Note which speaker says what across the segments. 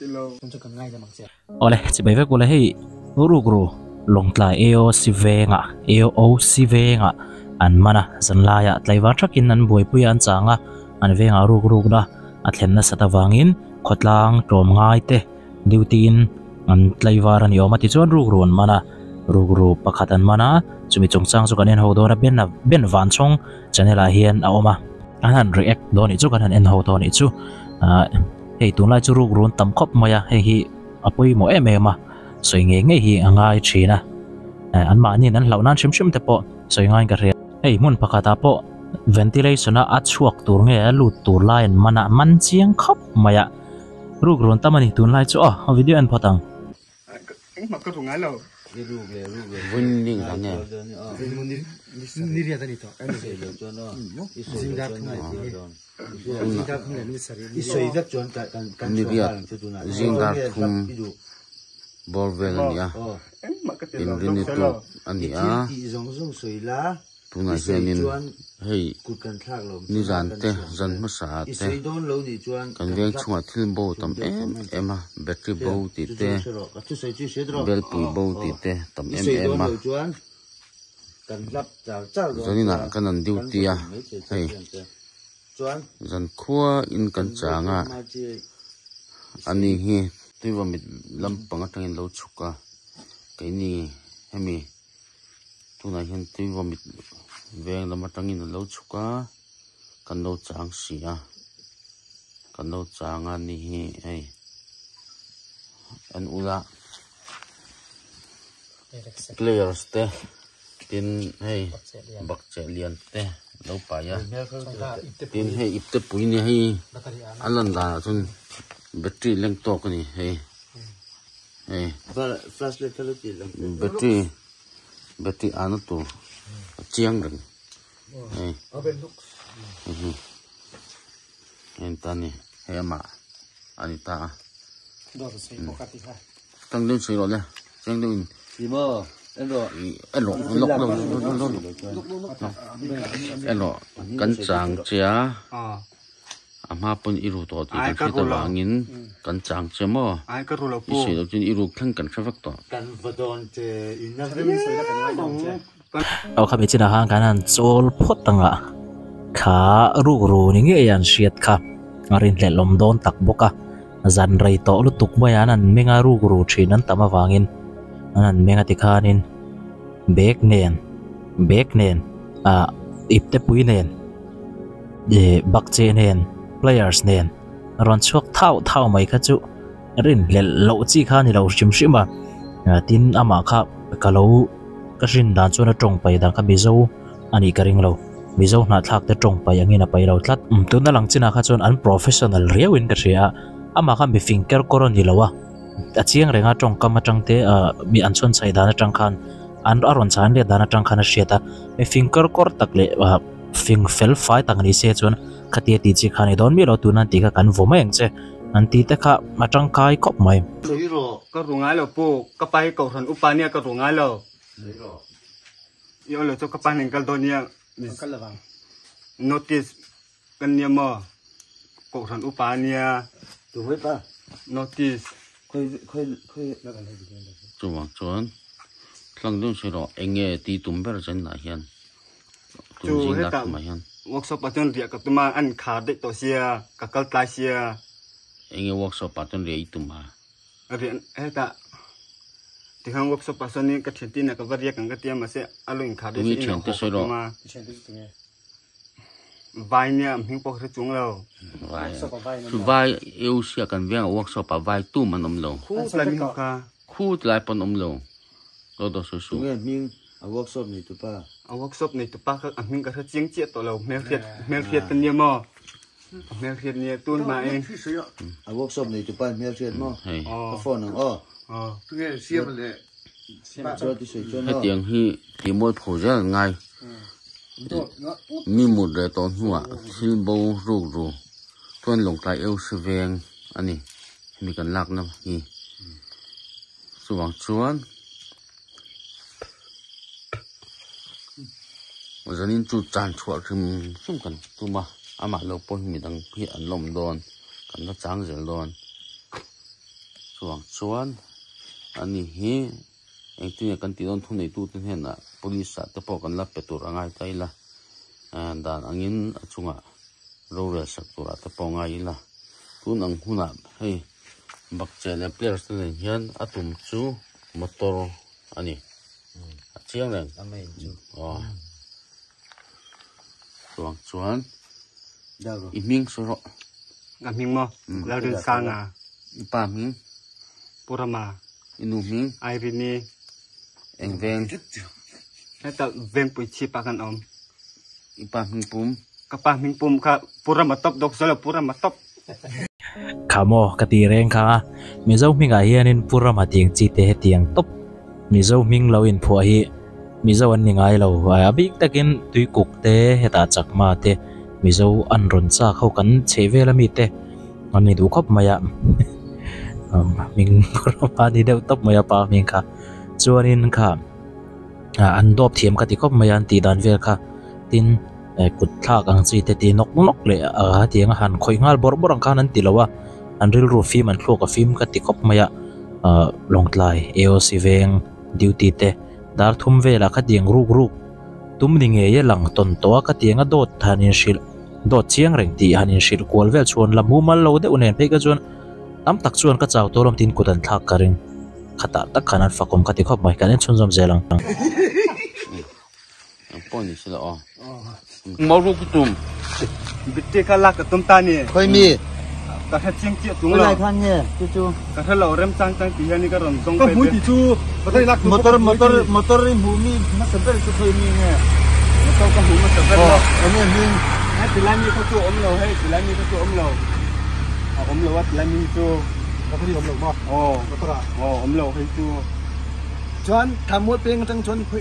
Speaker 1: lâu
Speaker 2: con cho cần ngay mặc chết
Speaker 3: ole chỉ bây vek ole hei ru gru long tla eo si venga eo o si venga an mana zan la ya. Tlai wa thakin an pui an changa an venga ru gru na a thlen na sata wangin khotlang tom ngai te. Dutin an tlai war an yoma ti chuan ru gru an mana ru gru pakhat an mana chumi chongchang chu kan en ho do na ben na ben van chong. Chanela hian a oma an han react do ni chu kan han en ho to ni chu hei tunlai chu ru run tam khop maya hei hi apoi mo em em a. Soi nge nge hi angai thina an ma ni nan hlaunan shim shim te po. Soi ngai ka re hei, mun pakata po. Ventilation a chuak tur nge lu tur lai mana man chiang khop maya ru run tamani tunlai chu. A video an photang.
Speaker 1: À, em mà cái thùng ngái
Speaker 4: về vun linh cả nghe
Speaker 2: ni ria tani to ani
Speaker 4: cái giờ cho nó
Speaker 5: cái sợi Zing cho dat nó không
Speaker 4: rồi ni ta không
Speaker 2: ni sari cái sợi
Speaker 4: rất chọn cả cả cả Ni chỗ riat. hàng cho tụi nó Zing dat Cái không. cái dụ.
Speaker 6: bol vel ani a
Speaker 4: Ờ.
Speaker 1: em mà
Speaker 6: cái Cái tuna cái hianin hei
Speaker 4: ni zan te zan
Speaker 6: ma sa cái te
Speaker 4: kan veng
Speaker 6: chunga thil bo tam em em a battery bo ti te
Speaker 4: cái bel
Speaker 6: pui bo ti te tam cái em em a lâu
Speaker 4: chuan cần lắp chào chào rồi. Zani na
Speaker 6: kan an duty a
Speaker 4: hei chuan
Speaker 6: zan khua in kan changa
Speaker 4: mà chỉ ani
Speaker 6: hi tuiwa mit lampang atangin lo chuka kaini hemi tuna hian tuiwa mit veng lam atangin lo chuka kan lo chang si a. Kan lo chang a ni hi ei. An ula players te tin hei bak che lian te lo pa ya
Speaker 2: tin
Speaker 6: hei ip te pui ni hei
Speaker 2: alan da chun
Speaker 6: battery leng tok ni hei hei
Speaker 4: flashlight kalau chỉ làm
Speaker 6: battery battery anu tu chiang reng hei
Speaker 5: open look
Speaker 6: en tani hei ma ani ta
Speaker 2: do sai pokati ha
Speaker 6: tang den sei lo le chang den
Speaker 4: gì mà em rồi
Speaker 6: en lo lok lo lo en lo kan chang chia
Speaker 1: à
Speaker 6: ama pun iru to ti kan ka rula. wangin kan chang che mo
Speaker 1: ai là i po sei
Speaker 6: lo chin iru khang kan thravak to
Speaker 4: cần vật đòn thì in ra ni
Speaker 2: sai da kan dong che
Speaker 3: au kha bechina hang kan han chol phot tanga kha ru ru ni nge yan shiat kha ngarin le lom don tak boka zan rei to lu tuk mo yan an menga ru ru thin an tama wangin an menga ti khanin bek nen bek nen a ipte pui nen de bak che nen players nen. Ron chuak thau thau mai kha chu. Rin le lo chi kha ni lo shim shima tin ama kha ka lo. Ka rin dan chu na tong pai dan kha mizo ani ka ring lo. Mizo na thak te tong pai angina pai lo tlat um tu na lang china kha chon an professional riawin ka ria ama kha mi finger koron ni lawa a. Chiang renga tong kama tang te, a, mi an chon chai dana tang khan. An aron chan le dana tang khan a hriata mi finger kor tak le, a, fing fel fai tang ni se chon khatia ti chi khani don mi lo tu nan ti ka kan vo mai ang che an ti te kha ma tang kai khop mai
Speaker 4: rồi
Speaker 1: cái thùng ngái lâu po cái bay cầu thần upania cái thùng ngái lâu
Speaker 4: lấy rồi.
Speaker 1: Yêu là cho cái bay này cái đồ nia
Speaker 2: kan la wang
Speaker 1: notice cái nia mà cầu thần upania.
Speaker 4: Tụi hết ba
Speaker 1: notice.
Speaker 4: Khơi khơi khơi
Speaker 2: na kan video da
Speaker 6: chu wang chuan tlang dun sei lo enge ti tum ber chen na hian tu Chu jing hết
Speaker 1: ma workshop tụi mà ăn khá đấy tổ xia cái cái tai xia
Speaker 6: enge workshop patun re itum ha
Speaker 1: rian hết tạ thì hàng workshop trên cái thiên tin là cái vật cái cái tiệm mà sẽ alo in đó. mà
Speaker 2: chen tu tu nge
Speaker 1: vai nia mình bỏ cái chúng lâu
Speaker 6: vai.
Speaker 2: Pa
Speaker 6: vai eu sia kan veng workshop pa vai tu man om lo
Speaker 1: khu mình học cả
Speaker 6: khu lai pon om lo lo do su su.
Speaker 4: Tụi nghe ở workshop này tụi ba.
Speaker 1: Ở workshop này tụi bác các mình cái tiếng chết tổ lâu mèo thiệt mèo thiệt tên nia mà. Mèo thiệt nia tuôn mà em.
Speaker 4: ở workshop này tụi ba mail chuyện mà.
Speaker 6: Hei
Speaker 1: có ờ.
Speaker 4: Phone không? Ờ.
Speaker 1: Ờ.
Speaker 2: Cho
Speaker 4: đi sửa cho ha nó.
Speaker 6: tiang hi ti moi pho ja ngai
Speaker 5: no
Speaker 6: mi mu de ton huwa thil bo ru ru tuan long tai eu se veng ani mi kan lak na hi. Su wang chuan zanin chu chan chua thim sum kan tu ma ama lo pon mi dang hi an lom don kan la chang zel don chuang chuan ani hi eng tu kan ti don thu nei tu ten hen na police a te pawh kan la petur angai tai la dan angin achunga ro re sak tur a te pawh ngai la tun ang huna hei bak chen players te nen hian atum chu motor ani
Speaker 4: a
Speaker 6: chiang reng
Speaker 4: Amai chu.
Speaker 6: oh chuang chuan i ming so ro
Speaker 1: ngam hing mo la rin sanga
Speaker 6: i pa ming
Speaker 1: purama
Speaker 6: i nu ming
Speaker 1: irini
Speaker 6: eng veng.
Speaker 1: Eta veng pui chi pa kan om
Speaker 6: i pa ming pum.
Speaker 1: Kapa ming pum ka purama top dok sala purama top
Speaker 3: khamo kati reng kha mi zo mi nga hianin pura ma tiang chi te tiang top mi zo ming lo in phu hi มิจาวันนิงไยเราไว้บิกตะกินตุยกุกเตเหตาจักมาเตมิจาวอันรอนซาเข้ากันเชเวลมีเตอันนี้ดูครับมายะมิงพรมาดีเดวตบมายาปามิงค่ะจวนินค่ะอันดอบเทียมกติขบมายันตีดันเวลค่ะตินกุดทากังซีเตตีนกนกเลยอาหาเทียงหันคอยงาลบรบรังคานั้นตีละว่าอันริลรูฟิมันโลกับฟิมกติขบมายะลงทลายเอโอซีเวงดิวตีเตะ dar thum vela kha tiang ruk ruk tum ni nge ye lang ton to ka tiang a dot thanin shil. Dot chiang reng ti hanin shil. Kwal vel chuan lam hu mal lo de unen pe ka chuan. Tam tak chuan ka chaw tolom tin kutan thak ka ring. Khata tak khanan fakom ka ti khop mai kan chun jom zelang.
Speaker 6: Ang po ni sila oh mau ru kutum
Speaker 1: bitte ka lak ka tum ta ni.
Speaker 4: Khơi mi.
Speaker 1: Ka tha chiang chi tung Cái lo này
Speaker 4: khăn nhé. Chú chú.
Speaker 1: ka tha lo rem chang chang ti hani ka ron song Có pe mũi thì.
Speaker 2: Có thấy lắc Motor motor
Speaker 4: motor rin humi. Nó sẽ phải chú khơi mi nghe.
Speaker 1: ka ka hu ma sa Ờ, lo
Speaker 4: anh em mi.
Speaker 1: hai ti lan ni ka chu om lo hai ti lan ni ka chu om lo a om lo wa ti lan ni chu
Speaker 5: Có thấy lồng lồng mò.
Speaker 1: oh
Speaker 2: Có có ra.
Speaker 1: oh om lo hai chu
Speaker 5: Chuan tham muối peng tăng chuan khui.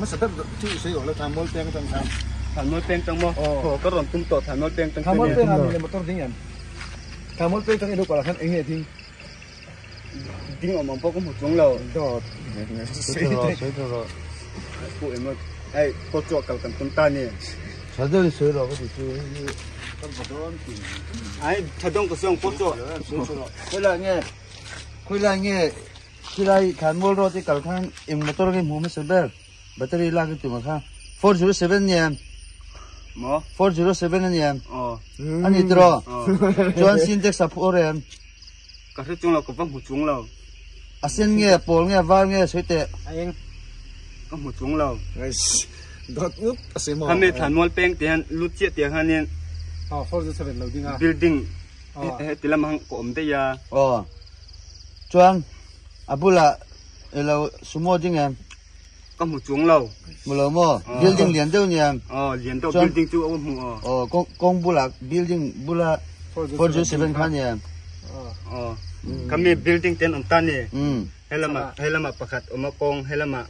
Speaker 5: Mà sẽ phải chu sử dụng là tham muối peng tăng tham.
Speaker 1: than mo peng tang mo Oh. oh ka ron tum to than mo peng tang Tham ni peng là
Speaker 5: một tiếng nhận. Tham muối peng tăng đâu quả là khăn anh nghe 听.
Speaker 1: ding om om po ko mu chung lo
Speaker 5: Đó. Sấy rồi,
Speaker 4: sấy rồi.
Speaker 1: ku em mo ai ko chu ka kan tum ta ni
Speaker 4: rồi, sấy rồi. Có thể chú.
Speaker 1: ai tha dong ko song ko chu
Speaker 4: Khơi lại nghe. Khơi lại nghe. Khi lại khán mô rồi thì cả khán em motor cái humi sẽ bel. Battery la cái tụi mà khá. 407
Speaker 1: nhé. mo
Speaker 4: 407 nhé.
Speaker 1: oh
Speaker 5: Anh đi rồi.
Speaker 1: oh
Speaker 5: Chuan
Speaker 4: syntax support em.
Speaker 1: ka tha chung lo ko pa mu chung lo
Speaker 4: Asen nghe, pol nghe, var nghe, sấy tệ.
Speaker 2: Anh.
Speaker 1: ka mu chung lo
Speaker 5: Đọt ướp. Sẽ mò. hame than
Speaker 1: mo peng ti han lu che ti han ni
Speaker 2: Ờ, phô sẽ phải đầu tiên à.
Speaker 1: building lam hang ko om te ya
Speaker 4: Ờ. Chuan. Abula. Elo sumo ding em.
Speaker 1: Ka mu chung lo
Speaker 4: Một lỗ mò. Ờ. Building liền đâu
Speaker 1: oh lien to Chuan- building om mu oh
Speaker 4: Ờ, con con bula building bula
Speaker 2: 407 khán
Speaker 4: nhé. Ờ.
Speaker 1: oh
Speaker 4: kami
Speaker 1: building ten om ta ni
Speaker 4: Ừ.
Speaker 1: helama helama pakhat oma kong helama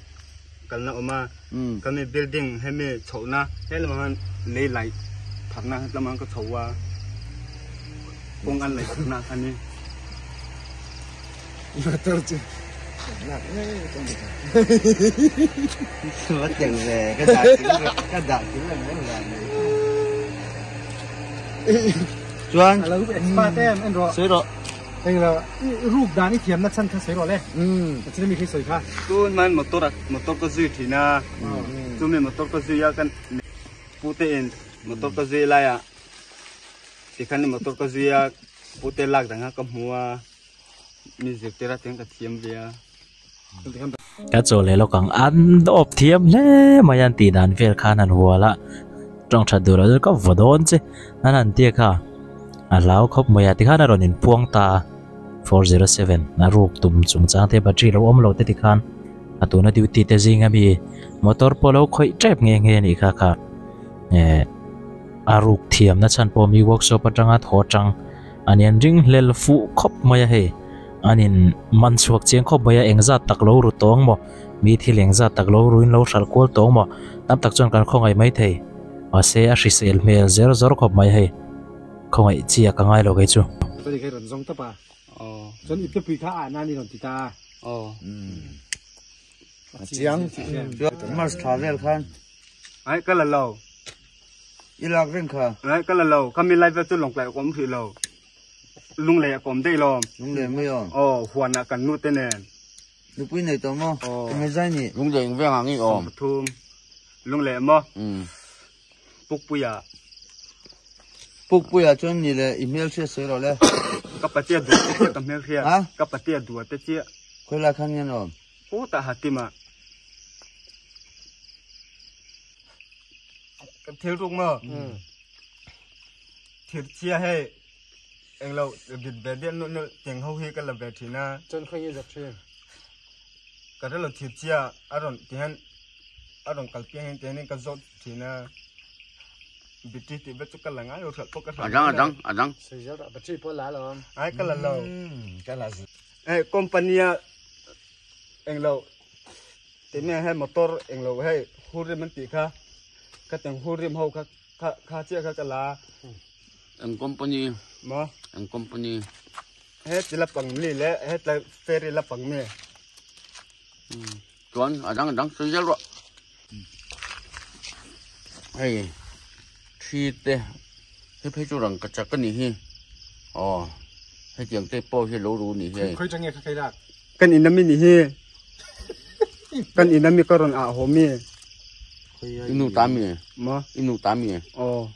Speaker 1: kalna oma
Speaker 4: Ừ.
Speaker 1: kami building heme chona helama han le lai thakna helama ko chowa kong an lai thakna ani
Speaker 5: Motor chứ.
Speaker 4: Mất tiền về cái đại chính là cái đại chính là mấy
Speaker 5: là
Speaker 4: Chuan. Là
Speaker 2: lúc expat em anh rồi.
Speaker 4: Sấy rồi.
Speaker 2: Anh là rúp đàn ý thiểm nó chân khá sấy rồi đấy.
Speaker 4: Ừ.
Speaker 2: Chỉ mình khi sấy khá.
Speaker 1: tu man motor motor ko zui thina tu me motor ko zui ya kan pute en motor ko zui la ya ti kan motor ko zui ya pute lak danga ka hmuwa music tera teng ka thiam bia ka
Speaker 3: chaw le lo kang an dop thiam le mayan ti dan khăn khan an huala trong tha dur al ka vodon che an an tia kha a lau khop maya ti khan ron in puang ta. 407 na ruk tum chung chang te battery lo om lo te ti khan. Atuna duty te zinga mi motor polo khoi trep nge nge ni kha kha. E aruk thiam na chan po mi workshop atanga tho chang anian ring lel fu khop maya he anin man chuak chiang khop maya engza tak lo ru tong mo. Mi thil engza tak lo ruin lo thal kol tong mo. Tam tak chon kan khongai mai thei. A se a hri sel mel zero zero khop mai he khongai chi a kangai lo ge chu.
Speaker 2: Tôi đi cái rần rong tấp à.
Speaker 1: oh
Speaker 2: Chân ít cái bì khá à, nani rần tì ta.
Speaker 1: oh.
Speaker 2: Chiang.
Speaker 5: Mars
Speaker 4: travel khan.
Speaker 1: ai ka la lo.
Speaker 4: Ilak ring kha.
Speaker 1: ai ka la lo. Kami live tu long plai kom phi lo ลุงเลยกอมได้ลอม
Speaker 4: đúng rồi mới rồi
Speaker 1: อ๋อหัวหน้ากันนู่นเต้นเน
Speaker 4: lúc quý này tao mò Ồ. cái này dai nhỉ
Speaker 6: ลุงเดงเวียงหางนี่ออม
Speaker 1: ปทุมลุงเลยมั้ง
Speaker 6: อืม
Speaker 1: ปุกปุยา
Speaker 4: phục bùi à cho nhỉ là email chia sẻ rồi đấy
Speaker 1: กับปะเตี้ยดัวเตี้ยกับเมียเทีย ฮ
Speaker 4: ะ
Speaker 1: กับปะเตี้ยดัวเตี้ย
Speaker 4: khơi là khăn nhân rồi
Speaker 1: โอ้ตาหัติมากับเที่ยวรุ่งมั้งเที่ยวเชียให้เองเราบิดเบดเดียนนู่นนู่นเตียงเขาเฮกันละเบดทีนะ chân không như giật trên ก็ถ้าเราเที่ยวเชียอารมณ์ที่เห็นอารมณ์กัลเปียงเห็นที่นี่ก็จดทีนะบิดที่ที่เบดจุกันละง่ายเราเถอะพวกกัน อาจังอาจังอาจัง xây dựng đã bắt chi phố lá rồi ไอ้กันละเรา cái là gì เอ้คอมพานีเองเราที่นี่ให้มอเตอร์เ anh lâu việc về điện nó nó tiếng hậu hi cái là về thì na.
Speaker 2: Chân không như giật chuyện
Speaker 1: cái đó là thiệt chia à. Rồi thì hắn à rồi cái kia hắn thế nên cái rốt thì na. Bị chi thì biết chút cái là ngay rồi thật có cái à, à răng à răng
Speaker 6: à răng.
Speaker 2: Sự giờ bị trì bỏ lại rồi
Speaker 1: ai cái là ừ, lâu
Speaker 5: cái là gì?
Speaker 1: Ê company à. anh lâu thì mình hay motor anh lâu hay hurry mình tì kha. Cái tiếng hurry hậu kha kha kha chia kha cái là
Speaker 6: Ang company.
Speaker 1: Mo?
Speaker 6: Ang company.
Speaker 1: Hết là bằng lì lẽ, hết là ferry là bằng mẹ. Ừ.
Speaker 6: Chuẩn, ở đang đang xây dựng rồi. Hay, khi tê, thế phải chú rằng cái chắc cái này hi. Ồ, thế chẳng tê bao hi lỗ lỗ này hi.
Speaker 2: Khơi chẳng nghe khơi lạc.
Speaker 1: Cái này nó mới này hi. Cái này nó mới có rồi à hôm nay.
Speaker 4: Inu tám
Speaker 6: mươi.
Speaker 1: Mà?
Speaker 6: Inu tám mươi.
Speaker 1: Ồ. Ờ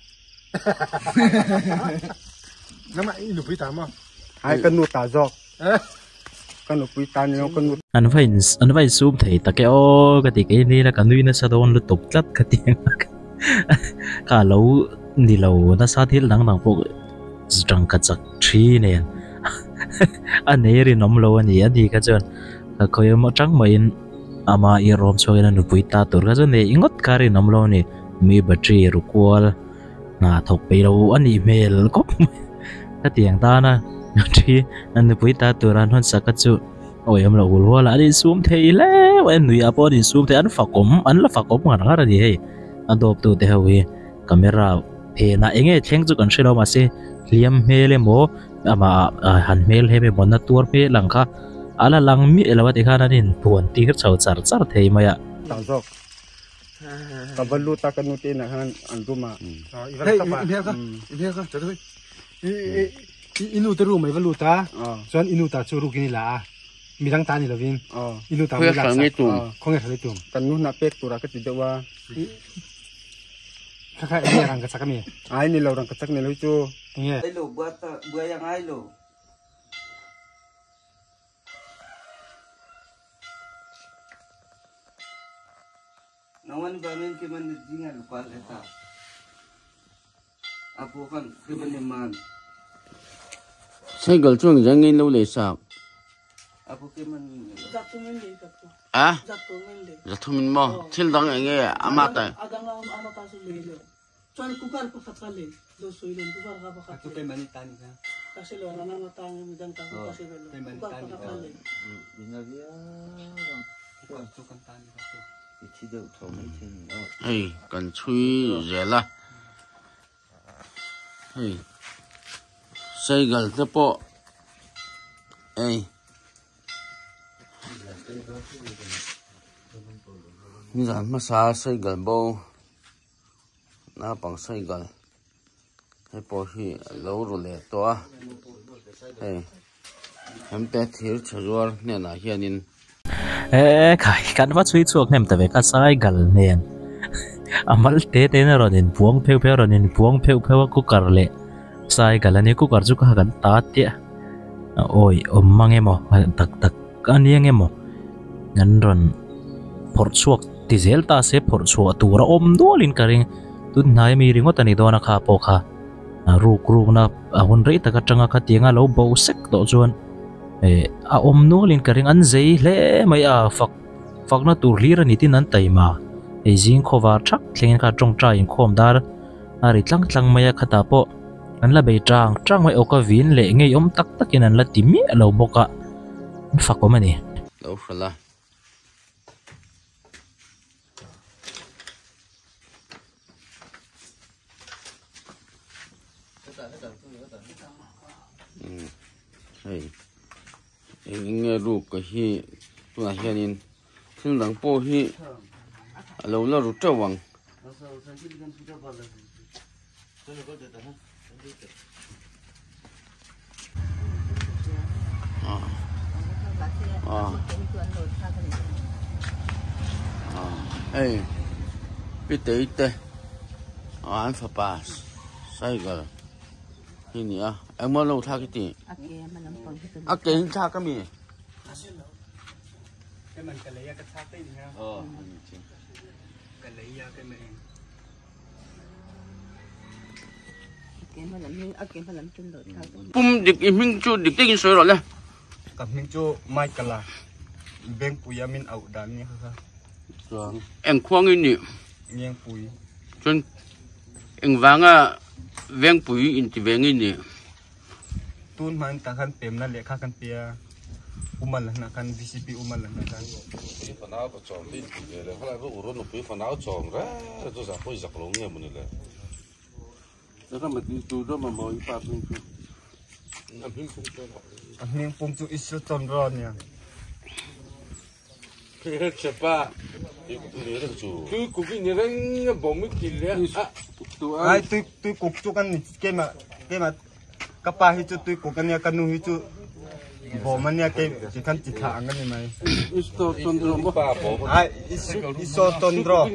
Speaker 3: anh phải anh phải zoom thì ta cái ô cái tí cái này là cái nuôi nó sao đâu lụt tục lát cái tiếng cả lâu đi lâu nó sao thế lăng lăng bộ rằng cái giặc tree này anh ấy đi nằm lâu anh ấy đi cái chuyện cái em trắng mà in ama irom so cái nó nuôi ta tổ cái chuyện này ingot cái nằm lâu này mi bật tree rukwal na thok bị đâu anh email ko ta tiền ta na thi an nu pui ta tur ran hơn sa ka chu ôi, em là ul wala đi xuống thế lẽ em nuôi apo đi xuống thế anh phạt cấm anh là phạt cấm mà nó ngara gì hay anh đột tu thế hồi camera, thế na anh ấy thèn chú cần xem đâu mà se liam me le mo à, mà à, hàn mail hay me bon nó tour me lang kha. Ala lang mi elawa te kha na nin puan ti khar sầu char char thế maya ạ.
Speaker 1: kabaluta kanu tina han anduma
Speaker 2: hey ibya
Speaker 5: ka ibya ka chadu
Speaker 2: i inu teru mai chuan inu ta. Chu rukini la mi rang ta lah, ah. lah, ni lovin inu ta mi lang sa khong ngai tum
Speaker 1: kan na pek tura ka tidewa
Speaker 2: wa kha ini orang rang
Speaker 1: ai ni? Lo rang ka chak ni eh. lo chu
Speaker 2: nge
Speaker 7: buat buaya ngai lo Awan ba men ke man dinga lupal eta. Apo kan ke ban man.
Speaker 6: Single chung jang in lo le sa.
Speaker 7: Apo ke man ni.
Speaker 8: Zatu men le ka.
Speaker 6: Ah?
Speaker 8: Zatu ha? men le.
Speaker 6: Zatu min mo oh. til dang nge amata
Speaker 8: ta. Adang am ama ta su me le. Chuan ku kar ku le. Do su ilen du bar ga. Apo ke
Speaker 1: man ta ni sa.
Speaker 8: Kasi lo na na ta ni dang ta kasi lo. Ke man ta ni.
Speaker 4: Minagya.
Speaker 1: Chuan chuan ta ni ka.
Speaker 6: 哎，干脆热了。哎，谁干的不？哎，你怎么啥谁干不？那帮谁干？还不是搂着来多？哎，俺别提吃着，那那些人。
Speaker 3: เอ๊ะใครกันว่าช่วยช่วยเนี่ยแต่เวก็ใช้กันเนี่ยอามัลเตเตนรอนินพวงเพลเพลรอนินพวงเพลเพลว่ากูการเละใช้กันเล้วนี่กูการจุกหากันตาเตี้ยโอ้ยอมมังเอมอตักตักอันนี้เงมองั้นรอนพอร์ชวกดีเซลตาเซพอร์ชวกตัวระอมดัวลินกันเองตุนนายมีริงว่าตันนี่ตัวนะคะพอค่ะรูกรูกนะหุ่นเรีตะกัดจังกะเตียงอะเราเบาเซ็กตัวจวน a om nolin karing an zei hle mai a fak fak na tur hlir ni tin an tai ma e jing khowa thak thlengin kha tong tra in khom dar a ri tlang tlang mai a khata po an la be trang trang mai oka vin le ngei om tak takin an la timi alo boka fak ko mani
Speaker 6: lo khala inge ru ka hi, tuna hianin thil dang po hi alo la ru ta wang. À
Speaker 9: à
Speaker 6: à ê biết tới tới à anh phải pass. Sai rồi Hi ni. Em mo lo tha ki ti.
Speaker 9: ok ma lam pang ki ti. Ake hin
Speaker 6: tha ka mi.
Speaker 1: Cái mình cái lấy cái tháp tin ha.
Speaker 4: Ờ,
Speaker 1: cái lấy à, cái mình.
Speaker 6: cũng được mình chú được tiếng sôi rồi đấy
Speaker 1: cặp mình chú mai cả là bên bùi à mình ẩu đàn nhé
Speaker 6: dạ. em khoang cái nhỉ
Speaker 1: nghiêng bùi
Speaker 6: chân em vắng à veng pui in ti veng ini.
Speaker 1: Tun man ta kan pem na lekha kan pia. Umal na kan VCP umal na kan. Fanao ko
Speaker 10: chom ti ti le. Khala ko uro no pui fanao chom ra. To sa poi sa klong nge mun le. Ra ma ti tu do ma mo i pa pun tu. A
Speaker 1: hming pum tu isu ton ron ya ke
Speaker 10: chepa ke
Speaker 6: ne ra chu ku
Speaker 10: ku ni ra bomik ki
Speaker 1: ai tu tu cục chu cái mà cái mà ma kapa hi chu tu cục kan ya kanu hi chu bo man nhà cái chi kan chi tha ang ni mai
Speaker 10: isto tondro
Speaker 1: ai iso tondro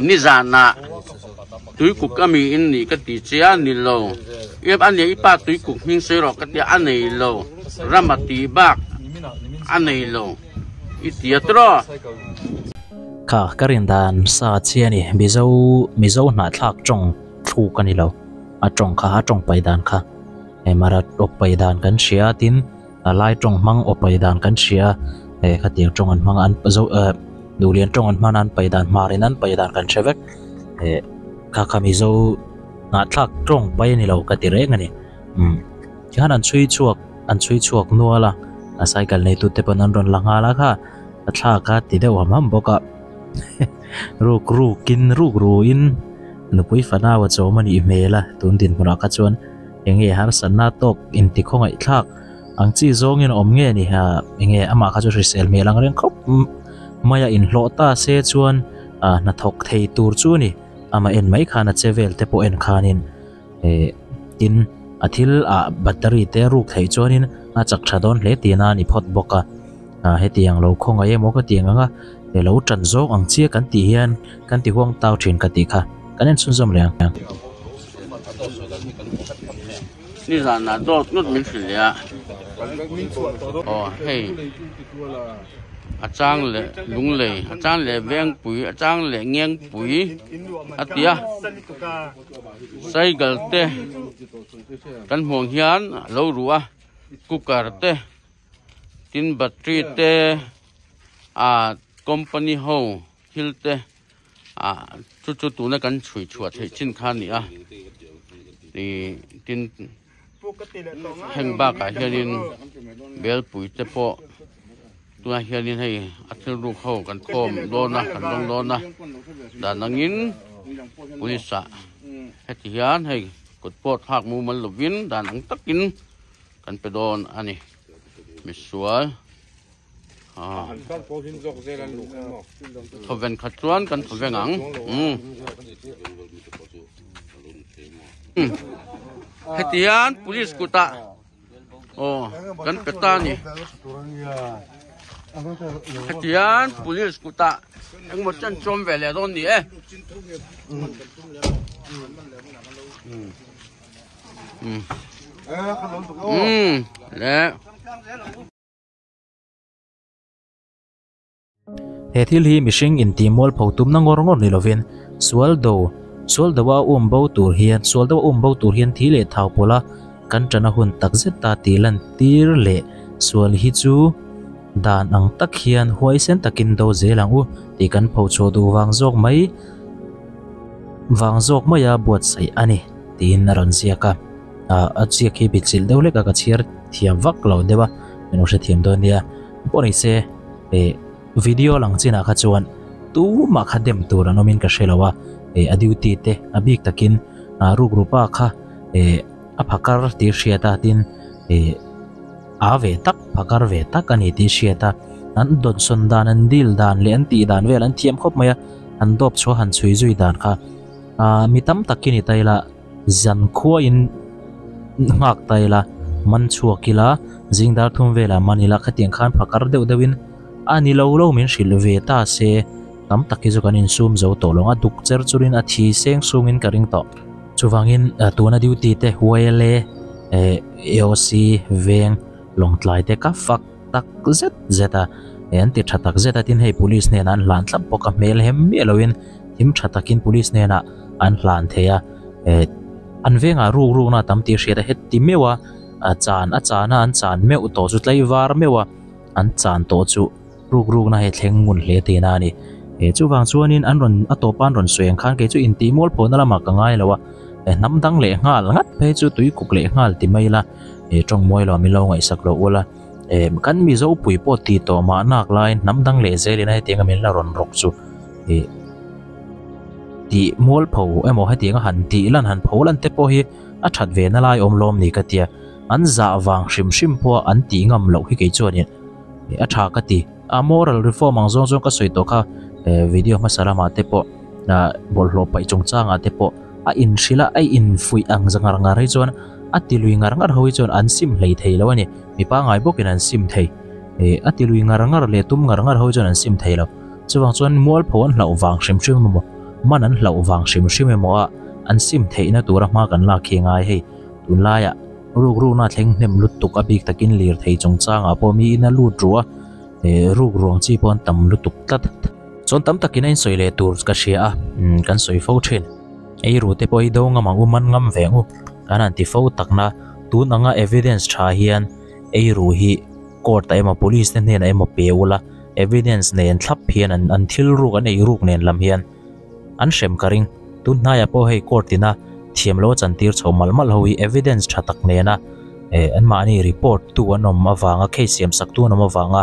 Speaker 6: ni za nà tu cục cái kami in ni ka ti chia ni lo yep an ye pa tu cục hing se ro ka ti an nei lo ramati này an ít lo rồi
Speaker 3: ค่ะกรินดานซาเชียนี่มิโซมิโซหนาทากจงทูกันนี่เราอาจงค่ะจงไปดานค่ะเอมารัดอไปดานกันเชียตินอาไล่จงมังออกไปดานกันเชียเอขัดเตียงจงอันมังอันโซเออดูเรียนจงอันมังอันไปดานมาเรนันไปดานกันเชเวกเอค่ะค่ะมิโซหนาทากจงไปนี่เรากติเรงันนี่อืมที่ฮันอันช่วยชวกอันช่วยชวกนัวละอาศัยกันในตุเตปนันรอนลังอาละค่ะทากกาติเดวมัมบอก รูกรูกินรูกรูอินนุปุยฟนาว่าโจมันอีเมล่ะตุนดินมุนักจวนยังเงหาสันนาตกอินติคงไอทักอังจีโจงินอมเงี้ยนี่ฮะยังเงอามาขจริเซลเมลังเรื่องครบมายาอินโลตาเซจวนอ่านทกเทตูร์จูนี่อามาเอ็นไม่ขานาเจเวลเตโปเอ็นขานินเอตินอาทิลอ่าแบตเตอรี่เตรูกเทจวนินอาจักชาดอนเลตีนานี่พอดบอกะอ่าเฮตียงเราคงไอ้โมก็เตียงอะ để lâu trần dốc ăn chia cắn tỉ hiền, cắn tỉ hoang tao trên cắn tỉ kha. Cắn nên xuân dâm liền
Speaker 6: ni là là do nút miếng xử à ờ hey. À trang lệ lúng lệ. À trang lệ ven bụi à trang lệ ngang bụi
Speaker 1: à tia
Speaker 6: xây gần tê. Căn hoàng hiến à, lâu rùa cục cà tê. Tin bát tri tê. À company ho hil te a chu chu tu na kan chui chua thei chin khan ni a ni tin
Speaker 1: ปกติแล้วต้อง heng ba ka hianin
Speaker 6: bel pui te po tua hianin hei athil ru ho kan khom do na kan dong do na da nangin pulisa heti hian hei kut pot hak mu man lovin da nang takin kan pe don ani mi
Speaker 10: sual
Speaker 5: à
Speaker 6: thọ ven khát chuan kan thọ ta ang um hetian police kuta oh kan peta ni hetian police kuta ang mo chan chom vele don ni eh um um le
Speaker 3: he thil hi mihring in ti mol pho tum na ngor ngor ni lovin sual do, sual dawa um bo tur hian, sual dawa um bo tur hian thi le thau pola. Kan tana hun tak zet ta ti lan tir le. Sual hi chu dan ang tak hian huai sen takin do zelang u. Ti kan pho cho du wang zok mai. Wang zok maya buat sai ani. Tin ran ziaka a a chia khi bichil deuh lek ka chiar thiam vak lo dewa menu se thiam don dia poni se e video lang china kha chuan tu ma kha dem tur anomin ka shelawa. E adiu te, abik takin, a ru grupa kha. E a phakar ti hriata tin. E ave tak phakar ve tak ani ti hriata an don son dan, an dil dan, le an ti dan, vel an thiam khop maya. An dop cho han chui zui dan kha. A mitam takin takini taila zan khuwa in ngak taila man chuakila jingdar thum vela manila khatiang khan phakar deuh deuhin ani lo lo min hril ve ta se. Tam taki zo kan in zoom zo to longa duk cher churin a thi seng sungin karing to. Chuwangin tuna duty te huele eoc veng, long tlai te ka fak tak zet zeta. En ti thatak zeta tin hei police ne an hlan tlam poka mel hem mi loin him thatakin police ne na an hlan theya e, an venga ru ru na tam ti hriat het ti mewa. A chan, a chana an chan me u to chu tlai var mewa. An chan to chu ruk ruk na he thleng mun hle te na ni. He chu wang chuanin an ron, a to ron sueng khan ke chu in ti mol phone na lama ka ngai lawa e nam dang le ngal ngat pe chu tui kuk le ngal ti mai la. E trong moi lo mi lo ngai sak lo wala e kan mi zo pui po ti to ma nak lai, nam dang le ze le na he tinga min la ron rok chu. E ti mol pho emo he tinga han ti lan, han pho lan te po hi, a that ve na lai om lom ni ka tia. An za wang shim shim po an ti ngam lo hi ke chuanin. A tha ka ti a moral reform ang zong zong ka soi to kha eh, video masala ma te po, na bol lo pai chung changa te po, a in shila ai in fui ang zangar nga hai chuan, a tilui ngar ngar hoi chuan an sim hlei thei lo ani, mi pa ngai bokin an sim thei. E a tilui ngar ngar le tum ngar ngar hoi chuan an sim thei lo. Chuwang chuan mual pho an hlau wang shim shim mo, man an lau wang shim shim mo a, an sim thei na tura ma kan la khi ngai hei. Tun la ya ruk ru na thleng nem lut tuk a bik takin lir thei chung changa po mi na lu truwa ruk ruang chi pon tam lu tuk tat chon tam takin in soi le tur ka shia kan soi fo thin ei ru te poi do ngam u man ngam vengu kan an ti fo takna tu nanga evidence tha hian ei ru hi court ta ema police ne mà ema peula evidence nen thlap hian an an thil ru kan ei ruk nen lam hian an shem karing tu na ya po hei court tina thiam lo chan tir chho mal mal hoi evidence tha tak ne na. E an ma ni report tu anom awanga case siam sak tu anom awanga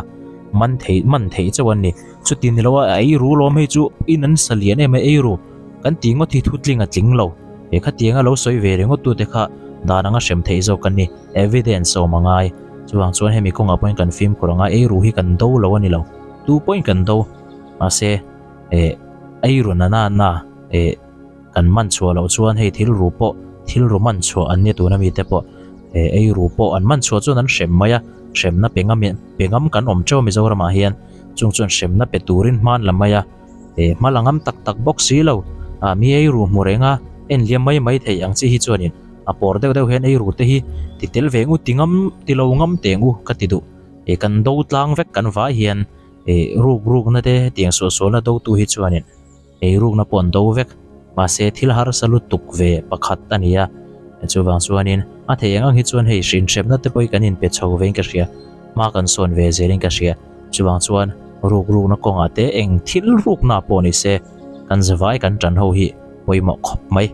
Speaker 3: มันเทมันเทจวันนี้สุดที่นเราว่าไอ้รู้ลมให้จูอินันเสลียนไอ้ไม่ไอ้รู้กันตีงอที่ทุดลิงอ่จิงเราเอขัดตีงอ่เราสวยเวรงอตัวเด็กค่ะดานังอะเสมเทจกันนี่ evidence เอามาไงจวงชวนให้มีคนอะพอยกันฟิล์มกรังอะไอ้รู้ให้กันดูเราวันนี้เราตู้พอยกันดูมาเสซเอไอ้รู้น่ะน่าน่าเอกันมันชัวเราชวนให้ที่รู้ปะที่รู้มันชัวอันนี้ตัวนั้นมีแต่ปะ ei rupo an man chua chu an shem maya shem na pengam pengam kan om chaw mi zo rama hian chung chun shem na peturin man lamaya e malangam tak tak box si lo a mi ei ru murenga en liam mai mai thei ang chi hi chuanin a por deuh deuh hian ei ru te hi. Ti tel vengu tingam ti lo ngam tengu ka ti du e kan do tlang vek kan va hian e ruk ruk na te tiang so so na do tu hi chuanin e ruk na pon do vek ma se thil har salut tuk ve pakhat ania chuwang chuanin a thei ang hi chuan hei hrin shrem na te pawh kan in pe chho veng ka hria. Ma kan son ve zelin ka hria. Chuwang chuan ruk ruk na konga te eng thil ruk na poni se. Kan zawai kan tan ho hi. Poimo khop mai.